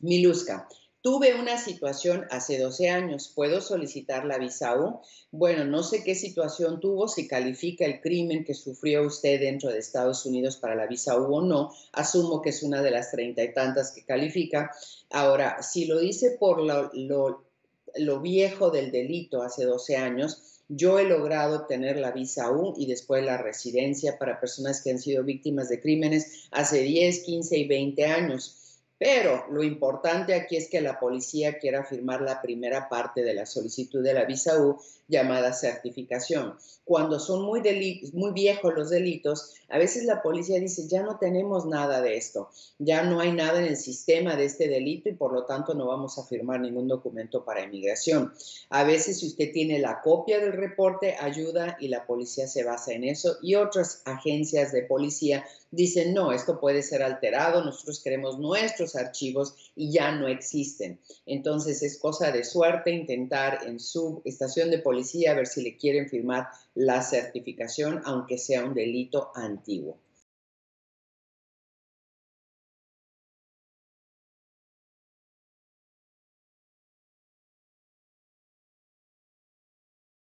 Miluska, tuve una situación hace 12 años. ¿Puedo solicitar la visa U? Bueno, no sé qué situación tuvo, si califica el crimen que sufrió usted dentro de Estados Unidos para la visa U o no. Asumo que es una de las treinta y tantas que califica. Ahora, si lo dice por lo, lo viejo del delito hace 12 años, yo he logrado obtener la visa U y después la residencia para personas que han sido víctimas de crímenes hace 10, 15 y 20 años. Pero lo importante aquí es que la policía quiera firmar la primera parte de la solicitud de la visa U llamada certificación. Cuando son muy, muy viejos los delitos, a veces la policía dice, ya no tenemos nada de esto, ya no hay nada en el sistema de este delito y por lo tanto no vamos a firmar ningún documento para inmigración. A veces si usted tiene la copia del reporte, ayuda y la policía se basa en eso y otras agencias de policía dicen, no, esto puede ser alterado, nosotros queremos nuestros archivos y ya no existen. Entonces es cosa de suerte intentar en su estación de policía ver si le quieren firmar la certificación, aunque sea un delito antiguo.